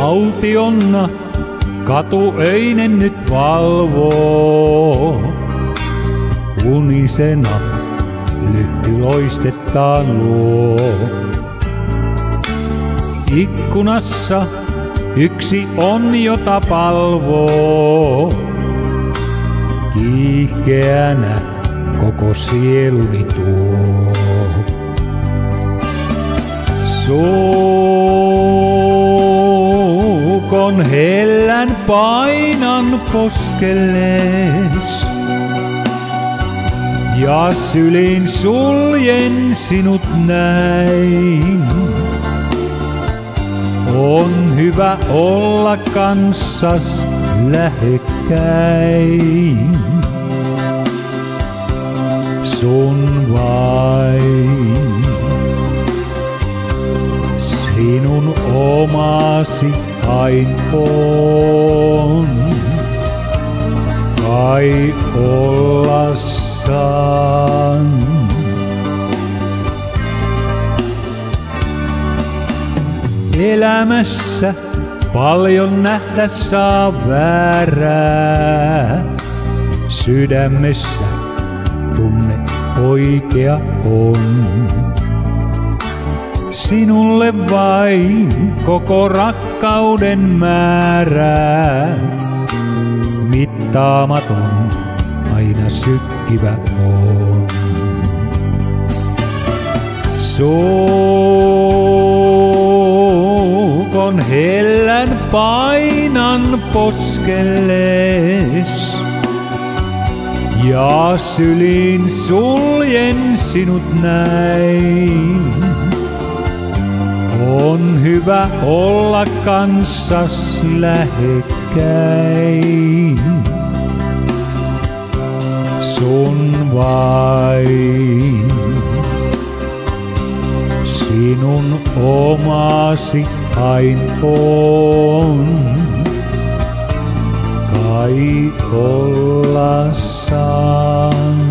paljonna katu öinen nyt valvoo. Unisena lyhty loistettaan luo. Ikkunassa yksi on, jota palvoo. Kiihkeänä koko sieluni tuo. Suukon hellän painan poskellees. Ja sylin suljen sinut näin. On hyvä olla kanssas lähekkäin. Sun vain. Sinun omasi ain on. Kai olla saan. Elämässä paljon nähdä saa väärää. Sydämessä tunne oikea on. Sinulle vain koko rakkauden määrää. Mittaamaton aina sykkivä on. Suukon hellän painan poskellees. Ja syliin suljen sinut näin. On hyvä olla kanssas lähekkäin. Sun vain. Sinun omasi ain on. Kai olla saan.